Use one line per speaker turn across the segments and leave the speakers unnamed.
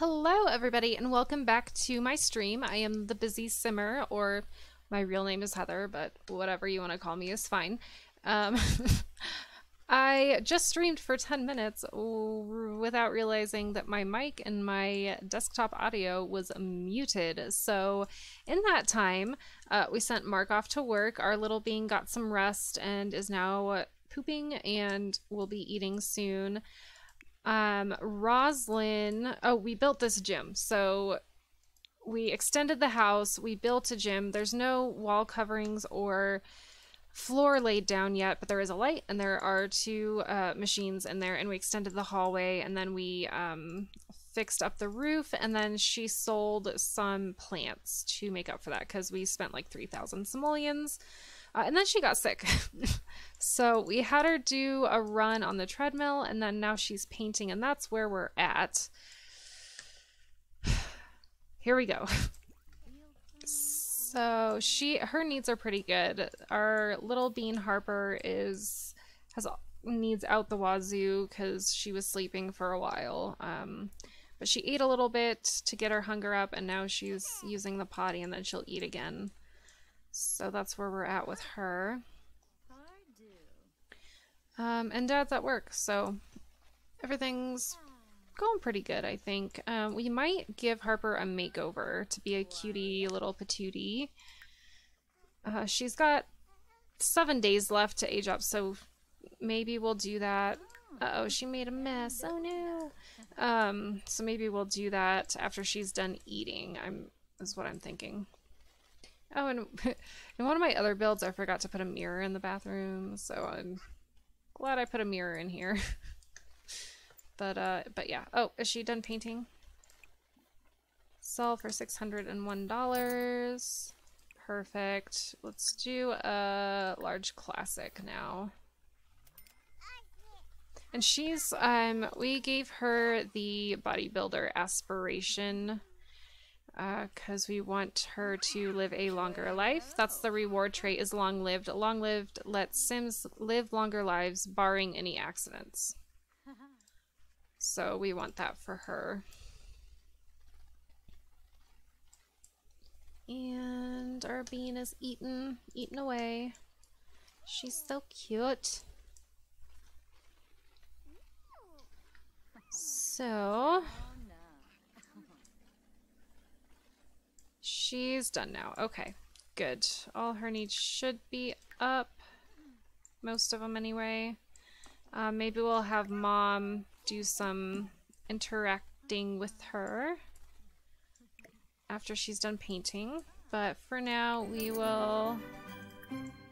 Hello everybody and welcome back to my stream. I am the Busy Simmer or my real name is Heather, but whatever you want to call me is fine. Um, I just streamed for 10 minutes without realizing that my mic and my desktop audio was muted. So in that time, uh, we sent Mark off to work. Our little bean got some rest and is now pooping and will be eating soon. Um, Roslyn, oh, we built this gym. So we extended the house, we built a gym. There's no wall coverings or floor laid down yet, but there is a light and there are two uh, machines in there. And we extended the hallway and then we um, fixed up the roof. And then she sold some plants to make up for that because we spent like 3,000 simoleons. Uh, and then she got sick. so we had her do a run on the treadmill and then now she's painting and that's where we're at. Here we go. So she her needs are pretty good. Our little bean Harper is has needs out the wazoo because she was sleeping for a while. Um, but she ate a little bit to get her hunger up, and now she's using the potty, and then she'll eat again. So that's where we're at with her. Um, and Dad's at work, so everything's going pretty good, I think. Um, we might give Harper a makeover to be a cutie little patootie. Uh, she's got seven days left to age up, so maybe we'll do that. Uh oh she made a mess. Oh no. Um, so maybe we'll do that after she's done eating. I'm is what I'm thinking. Oh, and in one of my other builds, I forgot to put a mirror in the bathroom, so I'm glad I put a mirror in here. But, uh, but yeah. Oh, is she done painting? Sell for $601. Perfect. Let's do a large classic now. And she's, um, we gave her the bodybuilder aspiration because uh, we want her to live a longer life. That's the reward trait is long lived. Long lived lets Sims live longer lives barring any accidents. So we want that for her. And our bean is eaten, eaten away. She's so cute. So she's done now. Okay, good. All her needs should be up. Most of them anyway. Uh, maybe we'll have mom do some interacting with her after she's done painting. But for now, we will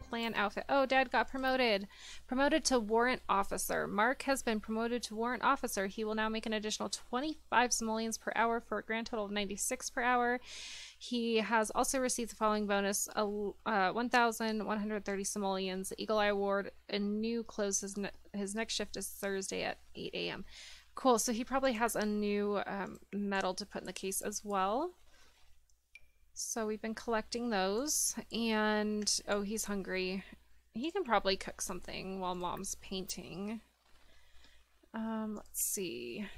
plan outfit. Oh, Dad got promoted. Promoted to warrant officer. Mark has been promoted to warrant officer. He will now make an additional 25 simoleons per hour for a grand total of 96 per hour. He has also received the following bonus uh, 1,130 simoleons, Eagle Eye Award, and new clothes. His, ne his next shift is Thursday at 8 a.m. Cool, so he probably has a new um, medal to put in the case as well. So we've been collecting those, and oh, he's hungry. He can probably cook something while mom's painting. Um, let's see.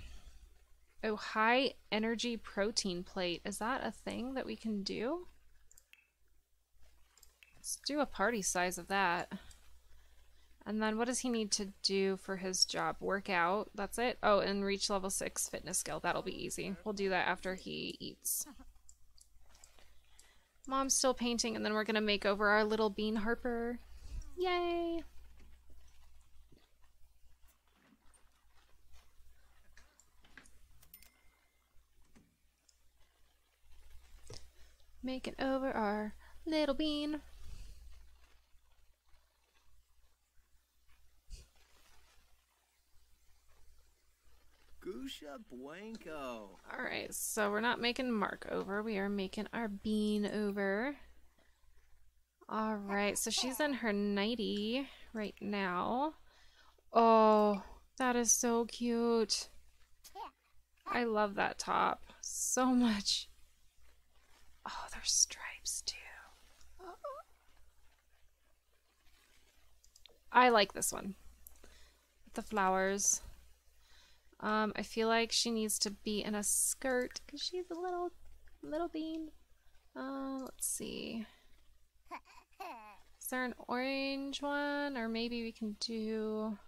Oh, high energy protein plate. Is that a thing that we can do? Let's do a party size of that. And then what does he need to do for his job? Workout. That's it? Oh, and reach level 6 fitness skill. That'll be easy. We'll do that after he eats. Mom's still painting, and then we're to make over our little bean harper. Yay! Making over our little bean.
Blanco.
Alright, so we're not making Mark over. We are making our bean over. Alright, so she's in her nighty right now. Oh, that is so cute. I love that top so much. Oh, there's stripes too. I like this one. The flowers. Um, I feel like she needs to be in a skirt because she's a little, little bean. Uh, let's see. Is there an orange one? Or maybe we can do...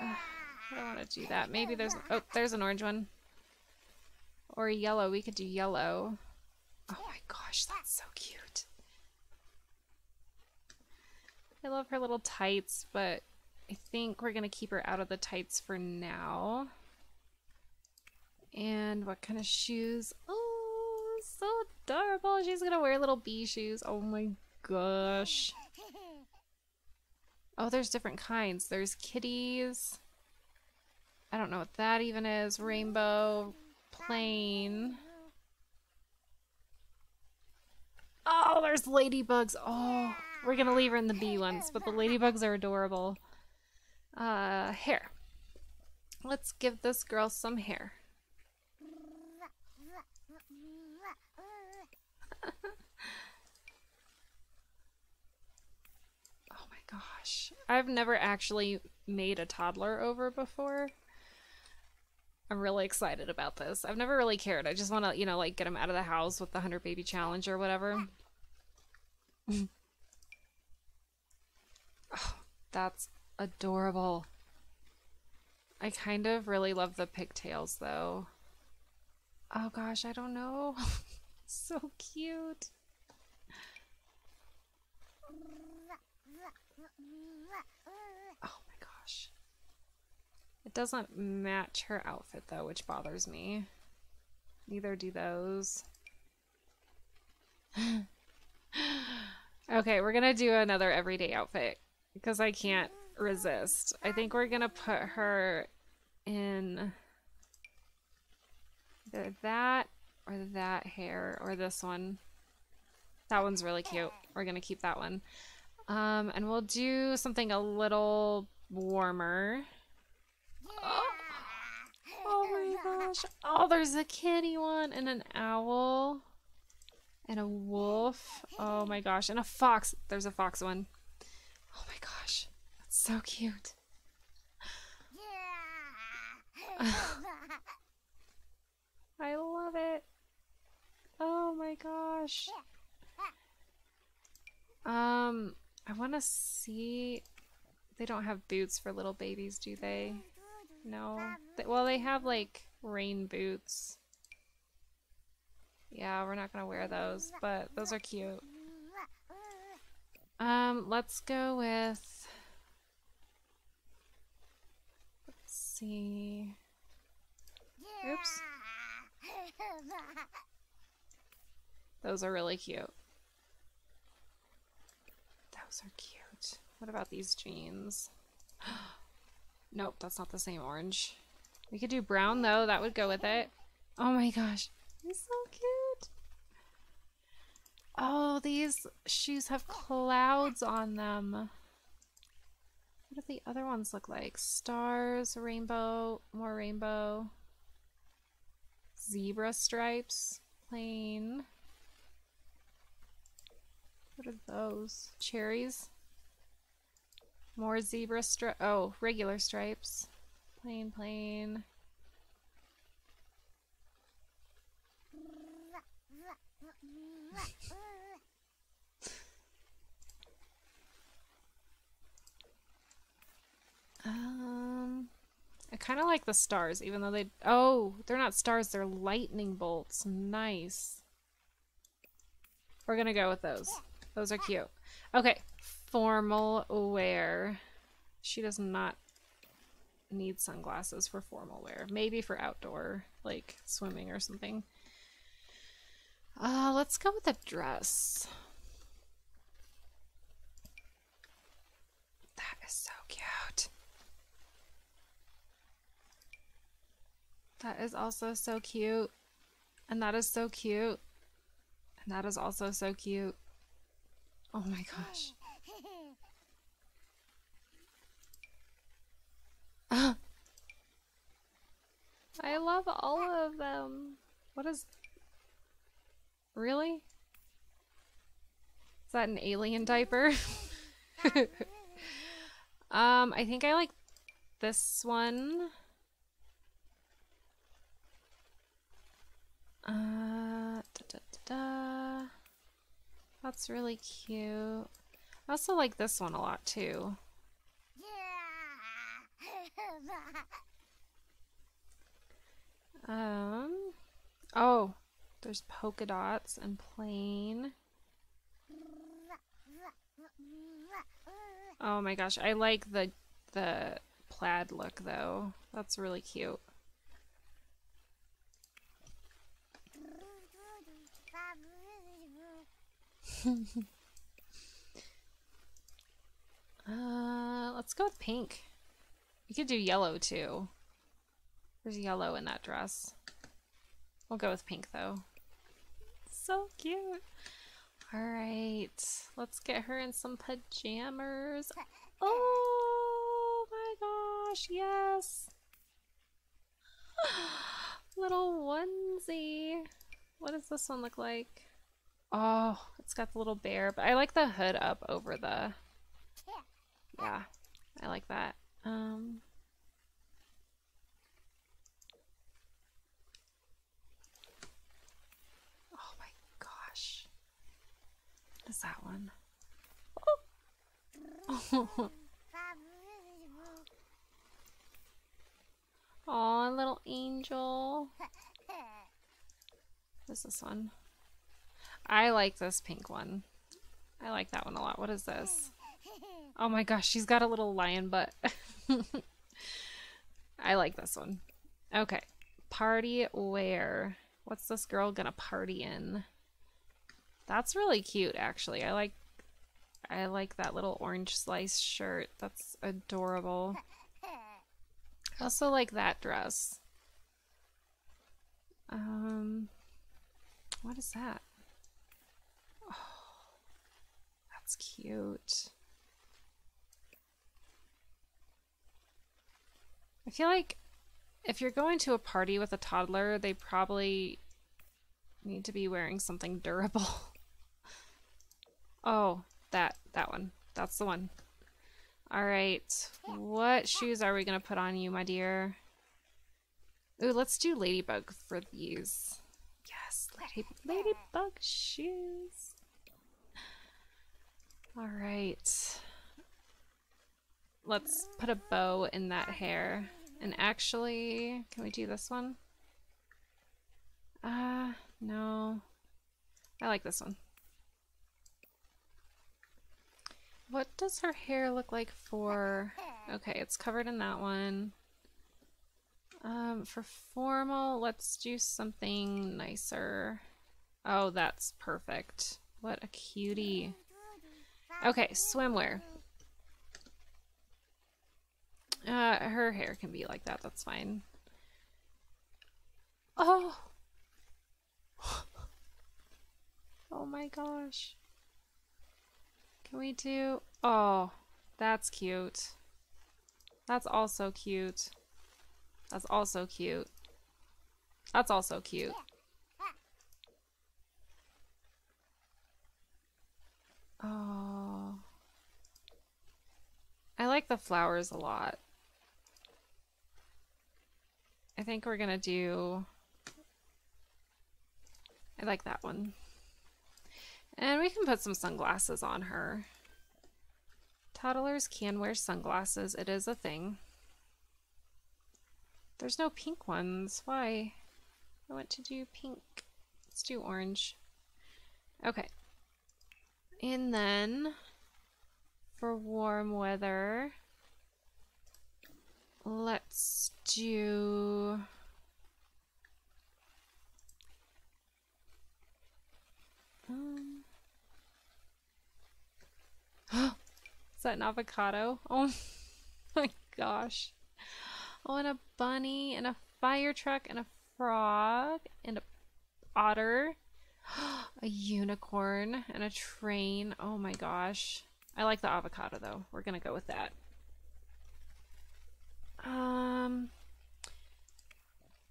Uh, I don't want to do that. Maybe there's... Oh, there's an orange one. Or yellow. We could do yellow. Oh my gosh, that's so cute. I love her little tights, but I think we're going to keep her out of the tights for now. And what kind of shoes? Oh, so adorable. She's going to wear little bee shoes. Oh my gosh. Oh, there's different kinds. There's kitties. I don't know what that even is. Rainbow, plain. Oh, there's ladybugs. Oh, we're gonna leave her in the bee ones, but the ladybugs are adorable. Uh, hair. Let's give this girl some hair. oh my gosh. I've never actually made a toddler over before. I'm really excited about this. I've never really cared. I just want to, you know, like get him out of the house with the 100 baby challenge or whatever. oh, that's adorable. I kind of really love the pigtails though. Oh gosh, I don't know. so cute. Oh my gosh. It doesn't match her outfit though, which bothers me. Neither do those. okay, we're gonna do another everyday outfit because I can't resist. I think we're gonna put her in either that or that hair or this one. That one's really cute. We're gonna keep that one. Um, and we'll do something a little warmer. Oh. oh my gosh. Oh, there's a kitty one and an owl and a wolf. Oh my gosh. And a fox. There's a fox one. Oh my gosh. So cute. I love it. Oh my gosh. Um, I want to see. They don't have boots for little babies, do they? No. Well, they have like rain boots. Yeah, we're not gonna wear those, but those are cute. Um, let's go with. Let's see. Oops. Those are really cute. Those are cute. What about these jeans? Nope, that's not the same orange. We could do brown though, that would go with it. Oh my gosh, he's so cute. Oh, these shoes have clouds on them. What do the other ones look like? Stars, rainbow, more rainbow. Zebra stripes, plain. What are those? Cherries? More zebra stripe. Oh, regular stripes. Plain, plain. um, I kind of like the stars, even though they... Oh, they're not stars, they're lightning bolts. Nice. We're gonna go with those. Those are cute. Okay, formal wear. She does not need sunglasses for formal wear. Maybe for outdoor, like swimming or something. Uh, let's go with a dress. That is so cute. That is also so cute. And that is so cute. And that is also so cute. Oh my gosh. I love all of them. What is... Really? Is that an alien diaper? um, I think I like this one. Uh, da, da, da, da. That's really cute. I also like this one a lot too. Um, oh, there's polka dots and plain. Oh my gosh, I like the the plaid look though. That's really cute. uh, let's go with pink. We could do yellow too. There's yellow in that dress. We'll go with pink though. So cute. Alright, let's get her in some pajamas. Oh my gosh, yes! little onesie. What does this one look like? Oh, it's got the little bear, but I like the hood up over the... Yeah, I like that. Um, oh my gosh. What is that one? Oh. Aw, little angel. What is this one? I like this pink one. I like that one a lot. What is this? Oh my gosh, she's got a little lion butt. I like this one. Okay. Party wear. What's this girl gonna party in? That's really cute, actually. I like I like that little orange slice shirt. That's adorable. I also like that dress. Um, what is that? Oh, that's cute. I feel like if you're going to a party with a toddler, they probably need to be wearing something durable. oh, that, that one. That's the one. Alright, what shoes are we going to put on you, my dear? Ooh, let's do ladybug for these. Yes, lady, ladybug shoes. Alright. Let's put a bow in that hair. And actually, can we do this one? Uh, no. I like this one. What does her hair look like for... Okay, it's covered in that one. Um, for formal, let's do something nicer. Oh, that's perfect. What a cutie. Okay, swimwear. Uh, her hair can be like that, that's fine. Oh! Oh my gosh. Can we do... Oh, that's cute. That's also cute. That's also cute. That's also cute. Oh. I like the flowers a lot. I think we're gonna do... I like that one. And we can put some sunglasses on her. Toddlers can wear sunglasses. It is a thing. There's no pink ones. Why? I want to do pink. Let's do orange. Okay. And then for warm weather, let's do um Is that an avocado? Oh my gosh. Oh, and a bunny, and a fire truck, and a frog, and a otter, a unicorn, and a train. Oh my gosh. I like the avocado though. We're gonna go with that. Um,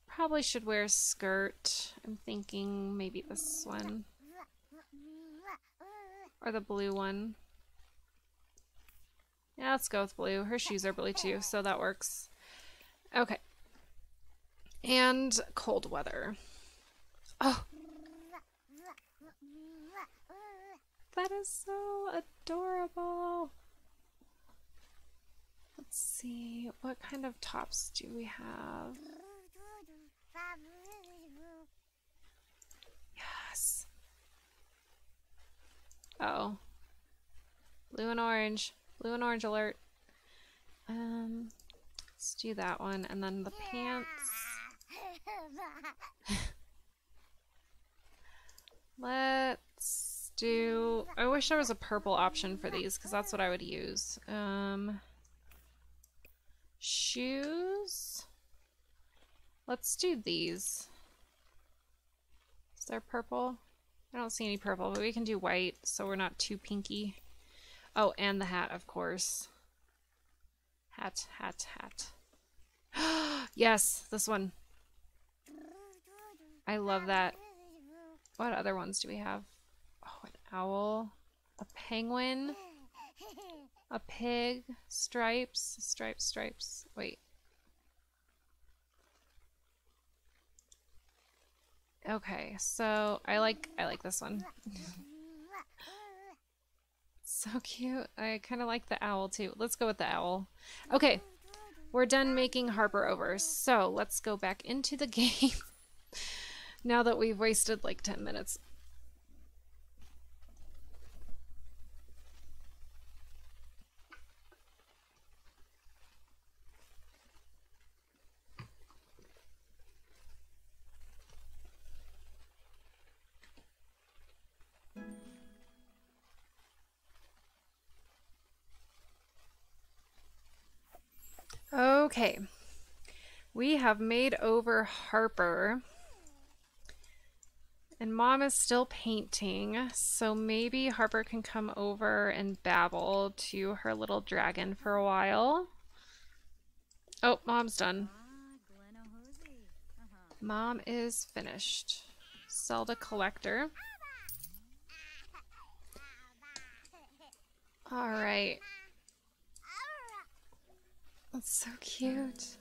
probably should wear a skirt. I'm thinking maybe this one. Or the blue one. Yeah, let's go with blue. Her shoes are blue too, so that works. Okay. And cold weather. Oh, that is so adorable. Let's see, what kind of tops do we have? Yes. Oh. Blue and orange. Blue and orange alert. Um, let's do that one. And then the pants. let's do... I wish there was a purple option for these, because that's what I would use. Um, shoes? Let's do these. Is there purple? I don't see any purple, but we can do white so we're not too pinky. Oh, and the hat, of course. Hat, hat, hat. yes, this one. I love that. What other ones do we have? Owl. A penguin. A pig. Stripes. Stripes, stripes. Wait. Okay, so I like I like this one. so cute. I kind of like the owl too. Let's go with the owl. Okay, we're done making Harper over. So let's go back into the game now that we've wasted like 10 minutes. Okay. We have made over Harper. And mom is still painting, so maybe Harper can come over and babble to her little dragon for a while. Oh, mom's done. Mom is finished. Zelda Collector. Alright. That's so cute.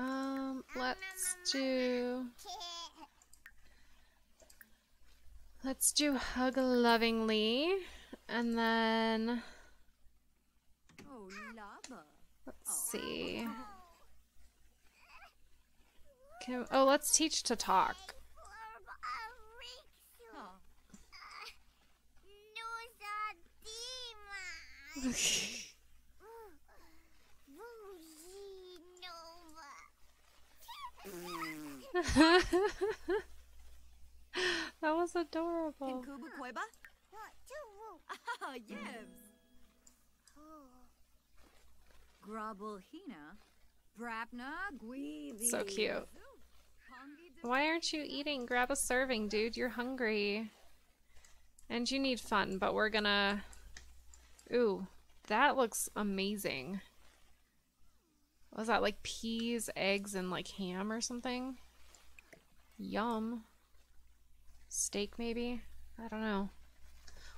Um, let's do... Let's do Hug Lovingly, and then... Let's see... Oh, let's teach to talk. that was adorable. So cute. Why aren't you eating? Grab a serving, dude. You're hungry. And you need fun, but we're gonna... Ooh, that looks amazing. Was that like peas, eggs, and like ham or something? Yum. Steak, maybe? I don't know.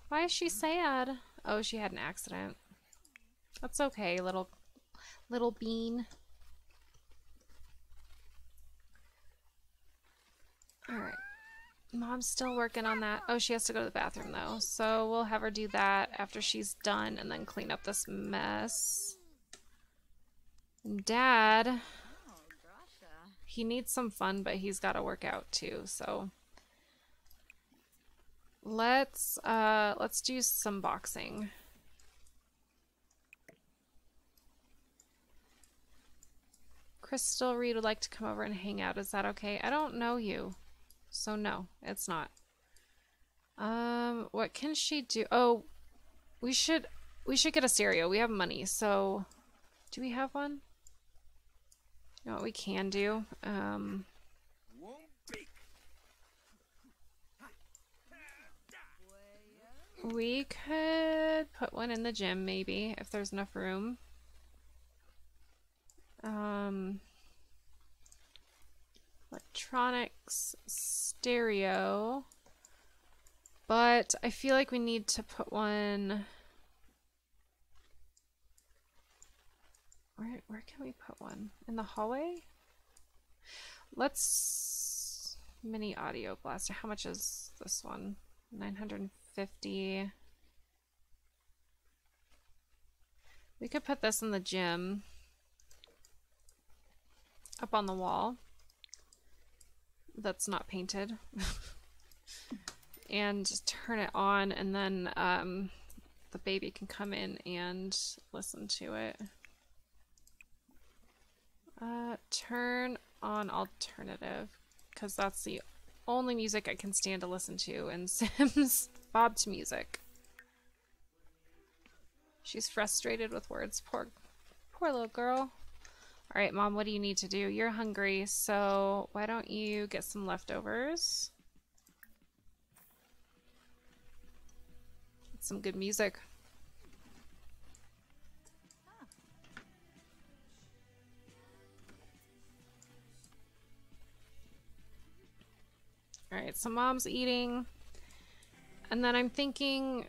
Why is she sad? Oh, she had an accident. That's okay, little little bean. Alright. Mom's still working on that. Oh, she has to go to the bathroom though. So we'll have her do that after she's done and then clean up this mess. And Dad, he needs some fun, but he's got to work out too, so let's uh let's do some boxing. Crystal Reed would like to come over and hang out. Is that okay? I don't know you. So no, it's not. Um, what can she do? Oh, we should we should get a stereo. We have money, so do we have one? You know what we can do? Um, we could put one in the gym, maybe, if there's enough room. Um, electronics stereo. But I feel like we need to put one... Where, where can we put one? In the hallway? Let's... Mini audio blaster. How much is this one? 950. We could put this in the gym. Up on the wall. That's not painted. and turn it on and then um, the baby can come in and listen to it. Uh, turn on alternative because that's the only music I can stand to listen to in Sims. Bob's music. She's frustrated with words. Poor, poor little girl. All right, Mom, what do you need to do? You're hungry, so why don't you get some leftovers? some good music. Alright, so mom's eating. And then I'm thinking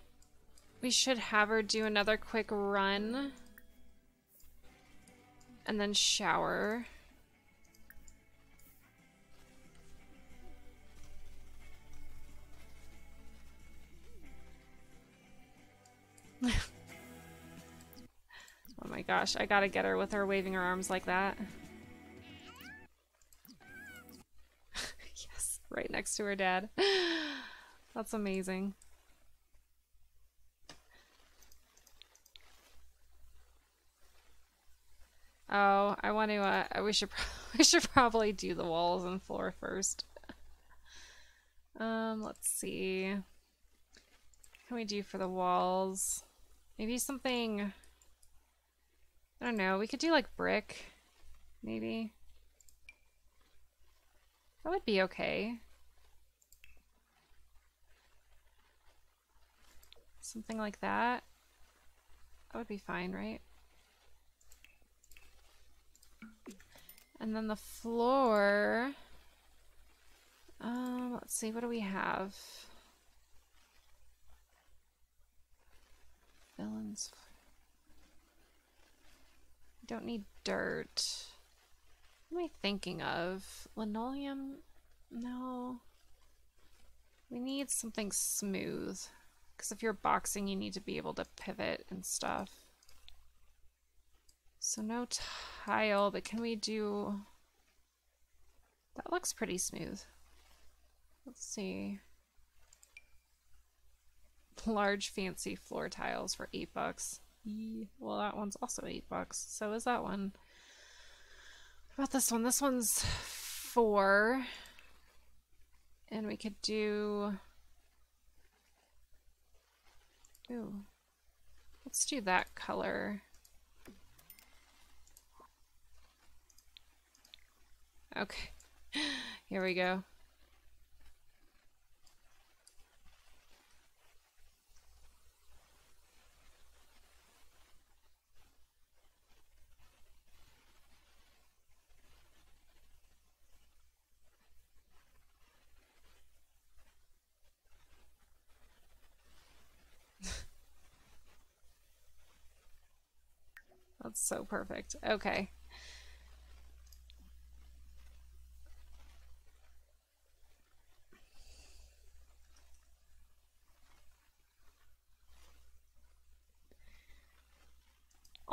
we should have her do another quick run. And then shower. oh my gosh, I gotta get her with her waving her arms like that. yes, right next to her dad. That's amazing. Oh, I want to, uh, we should, we should probably do the walls and floor first. um, let's see. What can we do for the walls? Maybe something... I don't know. We could do like brick. Maybe. That would be okay. Something like that. That would be fine, right? And then the floor... Um, let's see, what do we have? Villains. Don't need dirt. What am I thinking of? Linoleum? No. We need something smooth. Because if you're boxing, you need to be able to pivot and stuff. So no tile, but can we do... That looks pretty smooth. Let's see large fancy floor tiles for eight bucks. Well, that one's also eight bucks. So is that one. What about this one? This one's four. And we could do... Ooh. Let's do that color. Okay. Here we go. That's so perfect. Okay.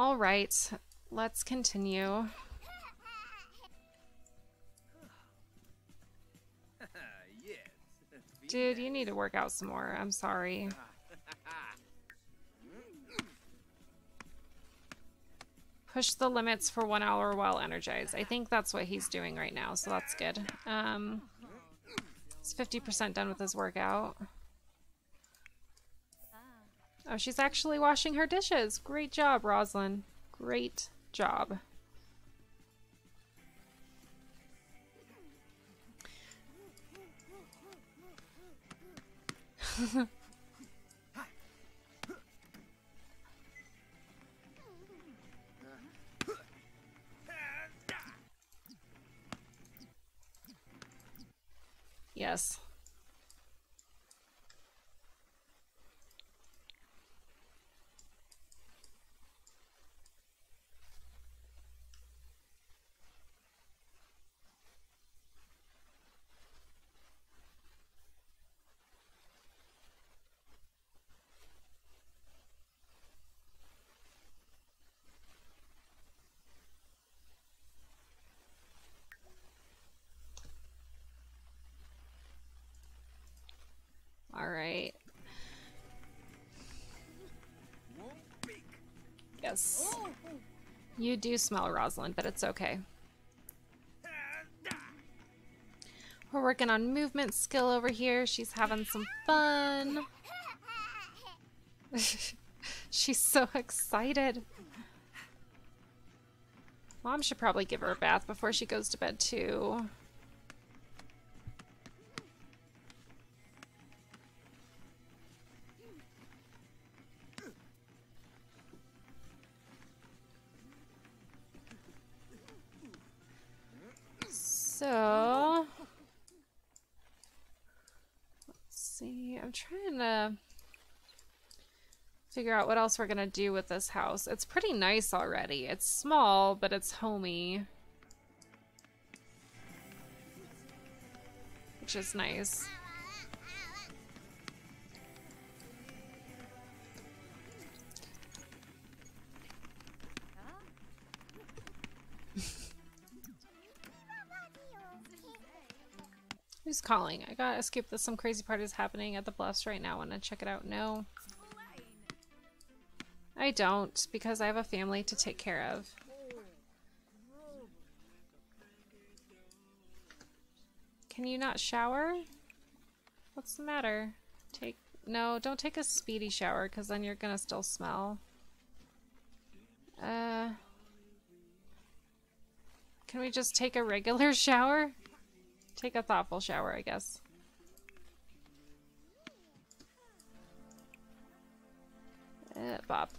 All right, let's continue. Dude, you need to work out some more. I'm sorry. Push the limits for one hour while energized. I think that's what he's doing right now, so that's good. Um, he's 50% done with his workout. Oh, she's actually washing her dishes. Great job, Roslyn. Great job. Yes. You do smell Roslyn, but it's okay. We're working on movement skill over here. She's having some fun. She's so excited. Mom should probably give her a bath before she goes to bed too. Trying to figure out what else we're gonna do with this house. It's pretty nice already. It's small, but it's homey. Which is nice. Who's calling? I gotta escape this. Some crazy party is happening at the bluffs right now. Wanna check it out? No. I don't, because I have a family to take care of. Can you not shower? What's the matter? Take- no, don't take a speedy shower, because then you're gonna still smell. Uh... Can we just take a regular shower? Take a thoughtful shower, I guess. Uh, Bob.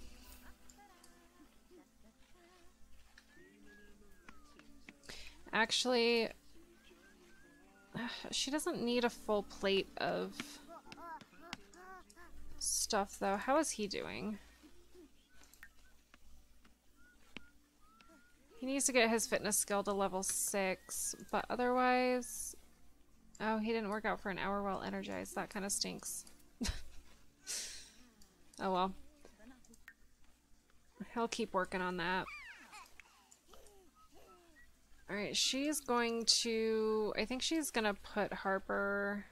Actually, she doesn't need a full plate of stuff, though. How is he doing? Needs to get his fitness skill to level 6, but otherwise... Oh, he didn't work out for an hour while energized. That kind of stinks. oh well. He'll keep working on that. Alright, she's going to... I think she's gonna put Harper...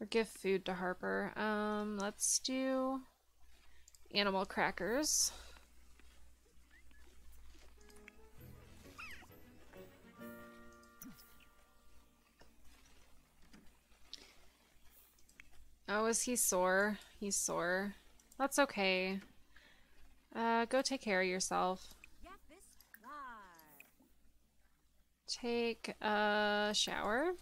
Or give food to Harper. Um, let's do... Animal crackers. Oh, is he sore? He's sore. That's okay. Uh, go take care of yourself. Take a shower.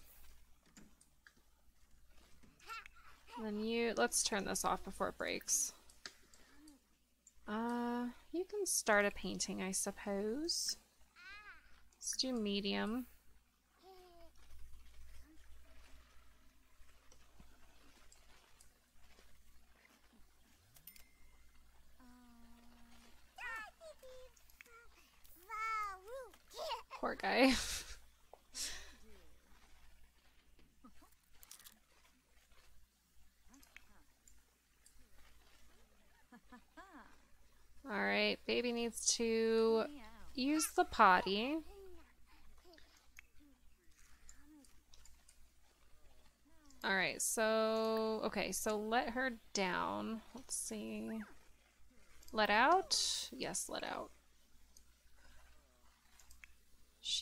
And then you, let's turn this off before it breaks. Uh, you can start a painting, I suppose. Let's do medium. Poor guy. Alright, baby needs to use the potty. Alright, so... Okay, so let her down. Let's see. Let out? Yes, let out.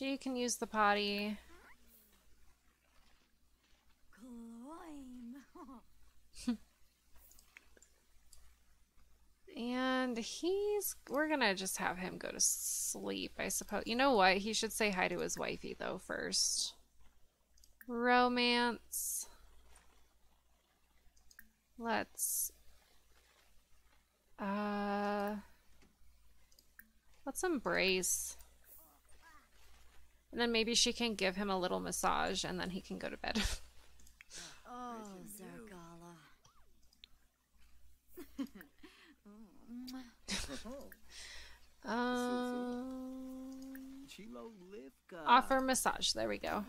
She can use the potty. and he's... We're gonna just have him go to sleep, I suppose. You know what? He should say hi to his wifey, though, first. Romance. Let's... Uh... Let's embrace. And then maybe she can give him a little massage and then he can go to bed.
Oh, Zargala.
um,
Chilo
offer massage. There we go.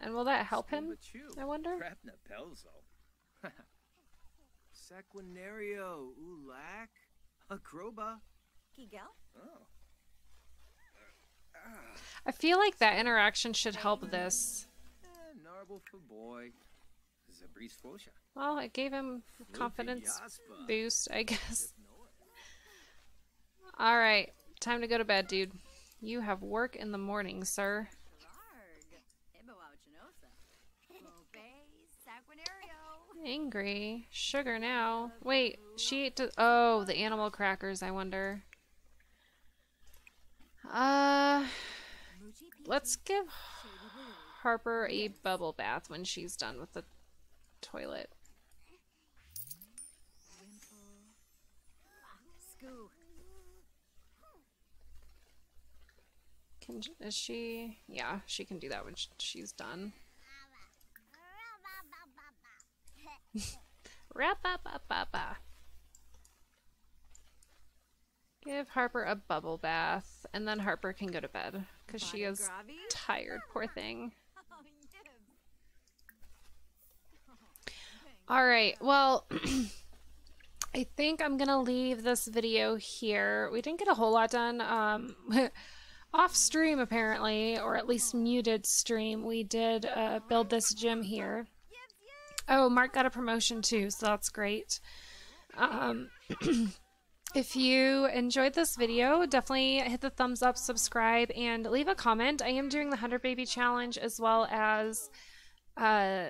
And will that help him? I wonder.
Krapna Pelzo. Sequinario Ulak. Akroba.
Kigel?
Oh.
I feel like that interaction should help this. Well, it gave him confidence boost, I guess. All right, time to go to bed, dude. You have work in the morning, sir. Angry. Sugar now. Wait, she ate Oh, the animal crackers, I wonder. Uh. Let's give Harper a bubble bath when she's done with the toilet. Can is she? Yeah, she can do that when she's done. Wrap up, up, up, up. Give Harper a bubble bath, and then Harper can go to bed because she is tired. Poor thing.
Oh.
All right. Well, I think I'm gonna leave this video here. We didn't get a whole lot done. Um, off stream apparently, or at least muted stream. We did uh, build this gym here. Oh, Mark got a promotion too, so that's great. Um, if you enjoyed this video, definitely hit the thumbs up, subscribe, and leave a comment. I am doing the 100 Baby Challenge as well as uh,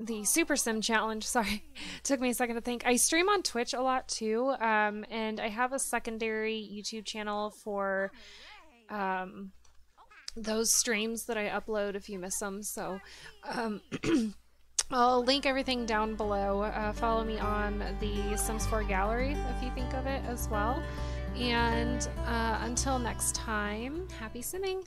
the Super Sim Challenge. Sorry, took me a second to think. I stream on Twitch a lot too, um, and I have a secondary YouTube channel for um, those streams that I upload if you miss them. So. Um, I'll link everything down below. Uh, follow me on the Sims 4 gallery if you think of it as well. And uh, until next time, happy simming!